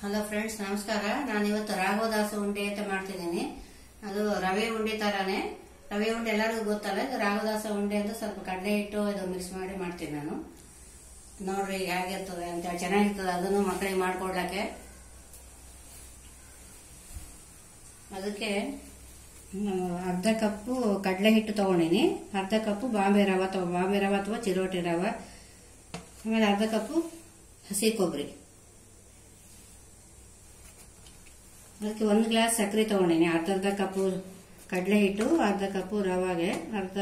Hello friends, ನಮಸ್ಕಾರ. ನಾನು ಇವತ್ತು ರಾಘವದಾಸ ಉಂಡೆ ಅಂತ ಮಾಡ್ತಿದ್ದೀನಿ. ಅದು ರವೆ ಉಂಡೆ ಥರನೇ ರವೆ ಉಂಡೆ ಎಲ್ಲರಿಗೂ ಗೊತ್ತಲ್ಲ, ಇದು ರಾಘವದಾಸ ಉಂಡೆ ಅಂತ ಸ್ವಲ್ಪ ಕಡಲೆ ಹಿಟ್ಟು ಇದು ಮಿಕ್ಸ್ ಮಾಡಿ ಮಾಡ್ತೀನಿ ನಾನು. ನೋಡ್ರಿ ಹೇಗಿರ್ತದೆ ಅಂತ ಚೆನ್ನಾಗಿರ್ತದೆ ಅದನ್ನು ಮಕ್ಕಳಿಗೆ ಮಾಡ್ಕೊಡ್ಲಕ್ಕೆ. ಅದಕ್ಕೆ ಅರ್ಧ ಕಪ್ಪು ಕಡಲೆ ಹಿಟ್ಟು ತಗೊಂಡಿನಿ. ಅರ್ಧ ಕಪ್ಪು ಬಾಂಬೆ ರವೆ ಅಥವಾ ಬಾಂಬೆ ರವೆ ಅಥವಾ ಚಿರೋಟಿ ರವೆ. ಆಮೇಲೆ ಅರ್ಧ ಕಪ್ಪು ಹಸಿ ಕೊಬ್ಬರಿ. ಅದಕ್ಕೆ ಒಂದು ಗ್ಲಾಸ್ ಸಕ್ಕರೆ ತಗೊಂಡಿನಿ. ಅರ್ಧ ಅರ್ಧ ಕಪ್ಪು ಕಡಲೆ ಹಿಟ್ಟು, ಅರ್ಧ ಕಪ್ಪು ರವಾಗೆ, ಅರ್ಧ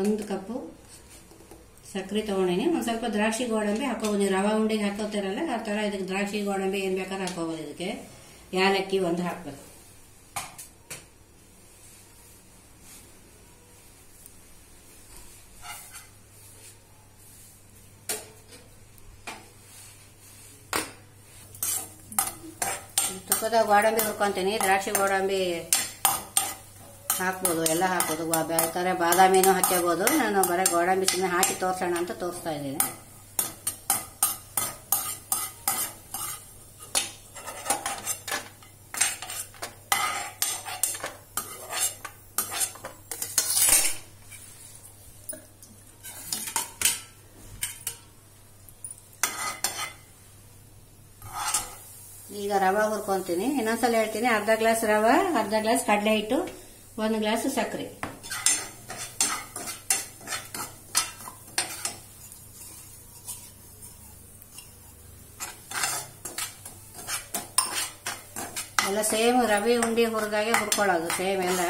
ಒಂದು ಕಪ್ಪು ಸಕ್ಕರೆ ತಗೊಂಡಿನಿ. ಒಂದು ಸ್ವಲ್ಪ ದ್ರಾಕ್ಷಿ ಗೋಡಂಬಿ ಹಾಕೋಬೋದು. ರವಾ ಉಂಡೆಗೆ ಹಾಕೋತಿರಲ್ಲ, ಆ ಥರ ಇದಕ್ಕೆ ದ್ರಾಕ್ಷಿ ಗೋಡಂಬಿ ಏನು ಬೇಕಾದ್ರೆ ಹಾಕೋಬೋದು ಇದಕ್ಕೆ. ಏಲಕ್ಕಿ ಒಂದು ಹಾಕ್ಬೇಕು. ತುಪ್ಪದ ಗೋಡಂಬಿ ಹುರ್ಕೊಂತೀನಿ. ದ್ರಾಕ್ಷಿ ಗೋಡಂಬಿ ಹಾಕ್ಬೋದು, ಎಲ್ಲ ಹಾಕ್ಬೋದು. ಬೇಕಾದ್ರೆ ಬಾದಾಮಿನೂ ಹಾಕ್ಕೋಬೋದು ನಾನು ಬರೀ ಗೋಡಂಬಿ ಸುಮ್ಮನೆ ಹಾಕಿ ತೋರಿಸೋಣ ಅಂತ ತೋರಿಸ್ತಾ ಇದ್ದೀನಿ. ಈಗ ರವಾ ಹುರ್ಕೊಂತೀನಿ. ಇನ್ನೊಂದ್ಸಲ ಹೇಳ್ತೀನಿ, ಅರ್ಧ ಗ್ಲಾಸ್ ರವೆ, ಅರ್ಧ ಗ್ಲಾಸ್ ಕಡಲೆ ಹಿಟ್ಟು, ಒಂದು ಗ್ಲಾಸ್ ಸಕ್ಕರೆ. ಎಲ್ಲ ಸೇಮ್ ರವೆ ಉಂಡೆ ಹುರಿದಾಗೆ ಹುರ್ಕೊಳ್ಳೋದು, ಸೇಮ್ ಎಲ್ಲ.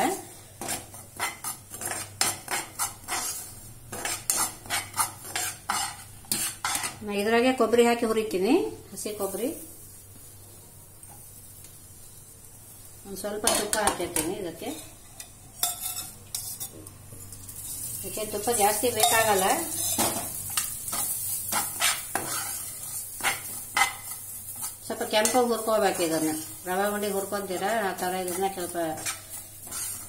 ಇದ್ರಾಗೆ ಕೊಬ್ಬರಿ ಹಾಕಿ ಹುರಿತೀನಿ, ಹಸಿ ಕೊಬ್ಬರಿ ಒಂದು ಸ್ವಲ್ಪ ತುಪ್ಪ ಹಾಕಿರ್ತೀನಿ ಇದಕ್ಕೆ. ಇದಕ್ಕೆ ತುಪ್ಪ ಜಾಸ್ತಿ ಬೇಕಾಗಲ್ಲ. ಸ್ವಲ್ಪ ಕೆಂಪಾಗಿ ಹುರ್ಕೋಬೇಕು ಇದನ್ನು. ರವೆ ಉಂಡೆ ಹುರ್ಕೊಂತೀರ? ಆ ಥರ ಇದನ್ನ ಸ್ವಲ್ಪ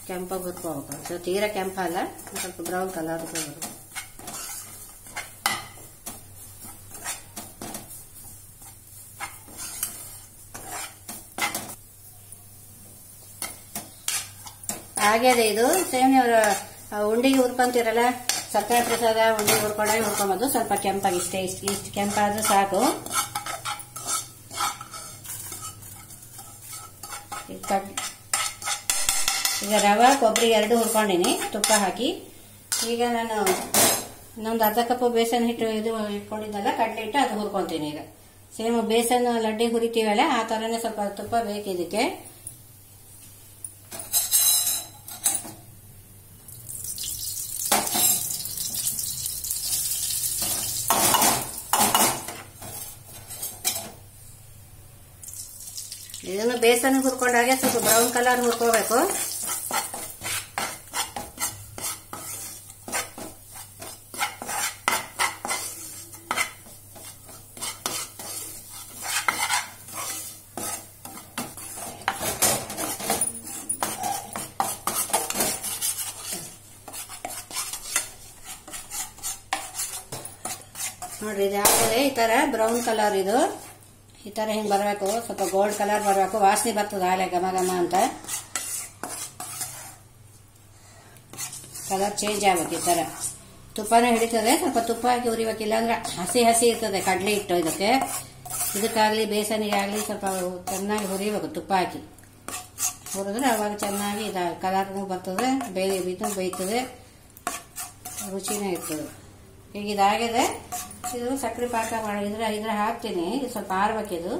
ಕೆಂಪಾಗಿ ಹುರ್ಕೋಬೇಕು. ಸೊ ತೀರಾ ಕೆಂಪಲ್ಲ, ಸ್ವಲ್ಪ ಬ್ರೌನ್ ಕಲರ್ ಬರಬೇಕು ಹಾಗೇದೆ ಇದು. ಸೇಮ್ ಉಂಡಿಗೆ ಹುರ್ಕೊಂತೀರಲ್ಲ? ಸಕ್ಕರೆ ಪ್ರಸಾದ, ಉಂಡಿಗೆ ಹುರ್ಕೊಂಡಾಗ ಹುರ್ಕೊಂಬೋದು ಸ್ವಲ್ಪ ಕೆಂಪಾಗಿ ಇಷ್ಟೇ, ಇಷ್ಟು ಇಷ್ಟು ಕೆಂಪಾದ್ರೂ ಸಾಕು. ಈಗ ರವೆ, ಕೊಬ್ಬರಿ ಎರಡು ಹುರ್ಕೊಂಡಿನಿ. ತುಪ್ಪ ಹಾಕಿ. ಈಗ ನಾನು ಇನ್ನೊಂದು ಅರ್ಧ ಕಪ್ಪು ಬೇಸನ್ ಹಿಟ್ಟು ಇದು ಇಟ್ಕೊಂಡಿದ್ದಲ್ಲ ಕಡಲೆ ಹಿಟ್ಟು ಅದು ಹುರ್ಕೊಂತೀನಿ ಈಗ. ಸೇಮ್ ಬೇಸನ್ ಲಡ್ಡಿ ಹುರಿತೀವಲ್ಲ, ಆ ಥರನೇ ಸ್ವಲ್ಪ ತುಪ್ಪ ಬೇಕು ಇದನ್ನು ಬೇಸನ್ ಹುರ್ಕೊಂಡಾಗೆ ಸ್ವಲ್ಪ ಬ್ರೌನ್ ಕಲರ್ ಹುರ್ಕೋಬೇಕು. ನೋಡ್ರಿ ಇದಾಗದೆ ಈ ತರ ಬ್ರೌನ್ ಕಲರ್ ಇದು. ಈ ಥರ ಹಿಂಗೆ ಬರಬೇಕು? ಸ್ವಲ್ಪ ಗೋಲ್ಡ್ ಕಲರ್ ಬರಬೇಕು. ವಾಸನೆ ಬರ್ತದೆ ಆಲೆ ಘಮ ಘಮ ಅಂತ. ಕಲರ್ ಚೇಂಜ್ ಆಗ್ಬೇಕು ಈ ಥರ ತುಪ್ಪನೂ ಹಿಡಿತದೆ. ಸ್ವಲ್ಪ ತುಪ್ಪ ಹಾಕಿ ಉರಿಬೇಕು ಇಲ್ಲಾಂದ್ರೆ ಹಸಿ ಹಸಿ ಇರ್ತದೆ, ಕಡಲೆ ಹಿಟ್ಟು ಇದಕ್ಕೆ. ಇದಕ್ಕಾಗಲಿ ಬೇಸನಿಗೆ ಆಗಲಿ ಸ್ವಲ್ಪ ಚೆನ್ನಾಗಿ ಹುರಿಬೇಕು ತುಪ್ಪ ಹಾಕಿ. ಹುರಿದ್ರೆ ಅವಾಗ ಚೆನ್ನಾಗಿ ಇದು ಕಲರ್ನು ಬರ್ತದೆ, ಬೇಯ ಬಿದ್ದು ಬೇಯ್ತದೆ ರುಚಿನೇ ಇರ್ತದೆ. ಈಗ ಇದಾಗಿದೆ. ಇದು ಸಕ್ಕರೆ ಪಾಕ ಮಾಡಿ ಇದ್ರೆ ಇದ್ರ ಹಾಕ್ತೀನಿ ಸ್ವಲ್ಪ ಆರ್ಬೇಕಿದು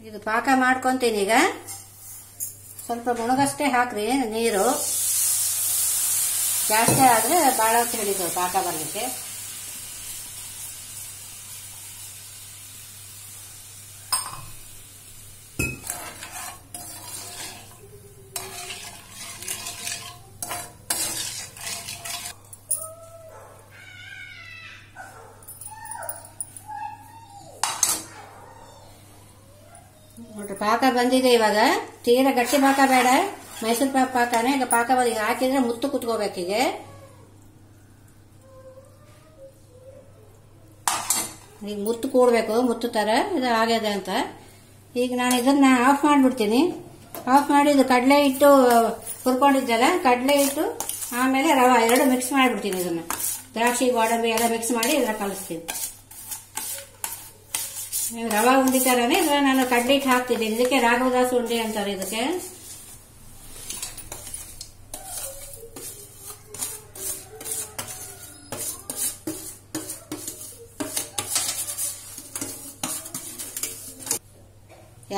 ಇದು. ಪಾಕ ಮಾಡ್ಕೊತೀನಿ ಈಗ. ಸ್ವಲ್ಪ ಮುಣಗಷ್ಟೇ ಹಾಕ್ರಿ ನೀರು. ಜಾಸ್ತಿ ಆದ್ರೆ ಭಾಳ ಹೊತ್ತು ಪಾಕ ಬರಲಿಕ್ಕೆ ನೋಡ್ರಿ ಪಾಕ ಬಂದಿದೆ ಇವಾಗ. ತೀರಾ ಗಟ್ಟಿ ಪಾಕ ಬೇಡ. ಮೈಸೂರು ಪಾಕ್ ಪಾಕನೇ. ಈಗ ಪಾಕ ಬಂದು ಈಗ ಹಾಕಿದ್ರೆ ಮುತ್ತು ಕುತ್ಕೋಬೇಕೀಗೆ ಈಗ ಮುತ್ತು ಕೂಡಬೇಕು. ಮುತ್ತು ಥರ ಇದು ಆಗಿದೆ ಅಂತ. ಈಗ ನಾನು ಇದನ್ನ ಆಫ್ ಮಾಡಿಬಿಡ್ತೀನಿ. ಆಫ್ ಮಾಡಿ ಇದು ಕಡಲೆ ಹಿಟ್ಟು ಹುರ್ಕೊಂಡಿದ್ದಲ್ಲ, ಕಡಲೆ ಹಿಟ್ಟು ಆಮೇಲೆ ರವೆ ಎರಡು ಮಿಕ್ಸ್ ಮಾಡಿಬಿಡ್ತೀನಿ ಇದನ್ನ. ದ್ರಾಕ್ಷಿ, ಗೋಡಂಬಿ ಎಲ್ಲ ಮಿಕ್ಸ್ ಮಾಡಿ ಇದನ್ನ ಕಲಿಸ್ತೀನಿ. ರವಾ ಉಂಡಿ ಥರನೇ ಇದ್ರ ನಾನು ಕಡ್ಲಿ ಹಾಕ್ತಿದ್ದೀನಿ ಇದಕ್ಕೆ ರಾಘವದಾಸ್ ಉಂಡೆ ಅಂತಾರೆ ಇದಕ್ಕೆ.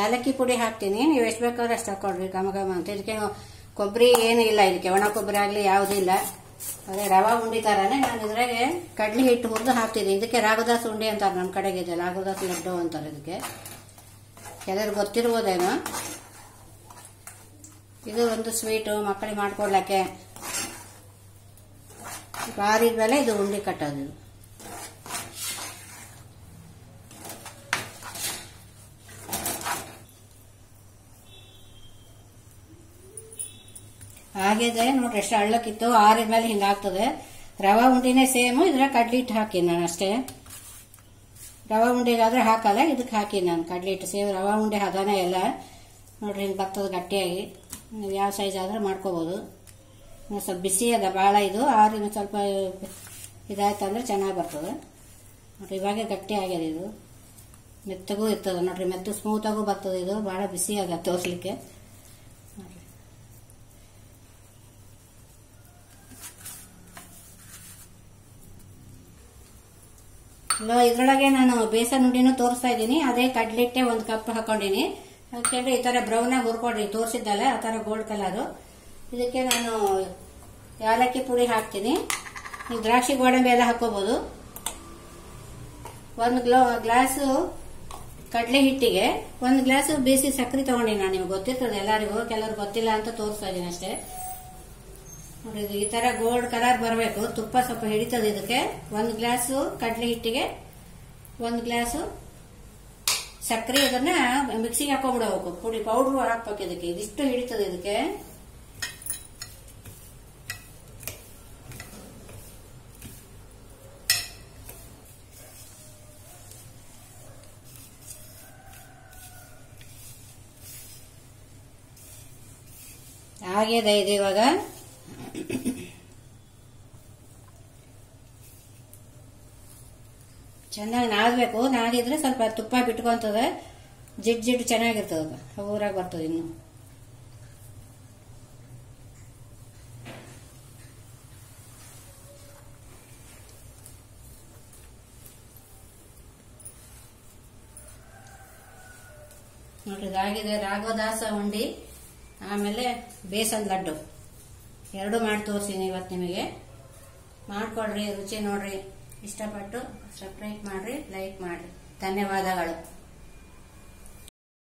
ಏಲಕ್ಕಿ ಪುಡಿ ಹಾಕ್ತೀನಿ. ನೀವು ಎಷ್ಟು ಬೇಕಾದ್ರೆ ಅಷ್ಟು ಹಾಕೊಡ್ರಿ ಘಮ ಘಮ ಅಂತ. ಇದಕ್ಕೆ ಕೊಬ್ಬರಿ ಏನೂ ಇಲ್ಲ. ಇದಕ್ಕೆ ಒಣ ಕೊಬ್ಬರಿ ಆಗಲಿ ಯಾವುದೂ ಇಲ್ಲ. ಅದೇ ರವಾ ಉಂಡಿ ಥರನೇ ನಾನು ಇದ್ರಾಗೆ ಕಡ್ಲಿ ಹಿಟ್ಟು ಹುರಿದು ಹಾಕ್ತೀನಿ ಇದಕ್ಕೆ ರಾಘದಾಸ್ ಉಂಡಿ ಅಂತಾರೆ ನಮ್ಮ ಕಡೆಗೆ ಇದೆ, ರಾಘದಾಸ್ ಲಡ್ಡು ಅಂತಾರೆ ಇದಕ್ಕೆ. ಎಲ್ಲರಿಗೂ ಗೊತ್ತಿರ್ಬೋದೇನೋ? ಇದು ಒಂದು ಸ್ವೀಟು ಮಕ್ಕಳಿಗೆ ಮಾಡ್ಕೊಡ್ಲಿಕ್ಕೆ. ಬಾರಿದ ಮೇಲೆ ಇದು ಉಂಡಿ ಕಟ್ಟೋದು. ಆಗಿದೆ ನೋಡ್ರಿ ಎಷ್ಟು ಹಳ್ಳಕ್ಕಿತ್ತು, ಆರಿದ ಮೇಲೆ ಹಿಂಗಾಗ್ತದೆ. ರವಾ ಉಂಡಿನೇ ಸೇಮ್ ಇದ್ರ ಕಡ್ಲಿ ಹಿಟ್ಟು ಹಾಕಿ ನಾನು ಅಷ್ಟೇ. ರವಾ ಉಂಡಿಗಾದ್ರೆ ಹಾಕಲ್ಲ ಇದಕ್ಕೆ ಹಾಕಿ ನಾನು ಕಡ್ಲಿ ಹಿಟ್ಟು. ಸೇಮ್ ರವಾ ಉಂಡೆ ಹದನೇ ಎಲ್ಲ ನೋಡ್ರಿ ಹಿಂಗೆ ಬರ್ತದೆ ಗಟ್ಟಿಯಾಗಿ. ನೀವು ಯಾವ ಸೈಜ್ ಆದ್ರೆ ಮಾಡ್ಕೋಬೋದು. ಇನ್ನು ಸ್ವಲ್ಪ ಬಿಸಿ ಅದ ಭಾಳ ಇದು. ಆರಿನ ಸ್ವಲ್ಪ ಇದಾಯ್ತು ಅಂದ್ರೆ ಚೆನ್ನಾಗಿ ಬರ್ತದೆ. ನೋಡ್ರಿ ಇವಾಗೆ ಗಟ್ಟಿ ಆಗ್ಯದ ಇದು. ಮೆತ್ತಗೂ ಇರ್ತದೆ. ನೋಡ್ರಿ ಮೆತ್ತು ಸ್ಮೂತಾಗೂ ಬರ್ತದೆ ಇದು. ಭಾಳ ಬಿಸಿ ಅದ ತೋರಿಸ್ಲಿಕ್ಕೆ. ಇದ್ರೊಳಗೆ ನಾನು ಬೇಸನ್ ಉಂಡಿನೂ ತೋರಿಸ್ತಾ ಇದ್ದೀನಿ. ಅದೇ ಕಡ್ಲಿಟ್ಟೆ ಒಂದು ಕಪ್ ಹಾಕೊಂಡಿನಿ. ಯಾಕೆಂದ್ರೆ ಈ ತರ ಬ್ರೌನ್ ಆಗಿ ಹುರ್ಕೊಡ್ರಿ ತೋರಿಸಿದ್ದಲ್ಲ, ಆ ತರ ಗೋಲ್ಡ್ ಕಲರ್ ಇದಕ್ಕೆ ನಾನು ಯಾಲಕ್ಕಿ ಪುಡಿ ಹಾಕ್ತೀನಿ. ದ್ರಾಕ್ಷಿ ಗೋಡಂಬಿ ಎಲ್ಲ ಹಾಕೋಬಹುದು ಒಂದು ಗ್ಲೋ, ಗ್ಲಾಸು ಕಡಲೆ ಹಿಟ್ಟಿಗೆ, ಒಂದು ಗ್ಲಾಸ್ ಬೇಸಿ ಸಕ್ಕರೆ ತಗೊಂಡಿನಿ ನಾನು ನಿಮ್ಗೆ ಗೊತ್ತಿರ್ತದೆ, ಎಲ್ಲರಿಗೂ, ಕೆಲವ್ರಿಗೆ ಗೊತ್ತಿಲ್ಲ ಅಂತ ತೋರಿಸ್ತಾ ಇದ್ದೀನಿ ಅಷ್ಟೇ. ನೋಡಿ ಇದು ಈ ತರ ಗೋಲ್ಡ್ ಕಲರ್ ಬರಬೇಕು. ತುಪ್ಪ ಸ್ವಲ್ಪ ಹಿಡಿತದೆ ಇದಕ್ಕೆ. ಒಂದು ಗ್ಲಾಸು ಕಡ್ಲೆ ಹಿಟ್ಟಿಗೆ, ಒಂದು ಗ್ಲಾಸು ಸಕ್ಕರೆ ಇದನ್ನ ಮಿಕ್ಸಿಗೆ ಹಾಕೊಂಡ್ಬಿಡಬೇಕು. ಪುಡಿ ಪೌಡ್ರು ಹಾಕ್ಬೇಕು ಇದಕ್ಕೆ. ಇದಿಷ್ಟು ಹಿಡಿತದೆ ಇದಕ್ಕೆ. ಆಗಿದೆ ಇದು ಇವಾಗ. ಚೆನ್ನಾಗಿ ನಾದಬೇಕು. ನಾದಿದ್ರೆ ಸ್ವಲ್ಪ ತುಪ್ಪ ಬಿಟ್ಕೊಂತದೆ. ಜಿಡ್ ಜಿಡ್ ಚೆನ್ನಾಗಿರ್ತದ ಊರಾಗ ಬರ್ತದೆ ಇನ್ನು. ನೋಡ್ರಿ ಇದಾಗಿದೆ ರಾಘವದಾಸ ಉಂಡಿ, ಆಮೇಲೆ ಬೇಸನ್ ಲಡ್ಡು. ಎರಡು ಮಾಡಿ ತೋರಿಸಿನಿ ಇವತ್ತು ನಿಮಗೆ. ಮಾಡ್ಕೊಡ್ರಿ ರುಚಿ ನೋಡ್ರಿ. ಇಷ್ಟಪಟ್ಟು ಸಬ್ಸ್ಕ್ರೈಬ್ ಮಾಡ್ರಿ ಲೈಕ್ ಮಾಡ್ರಿ. ಧನ್ಯವಾದಗಳು.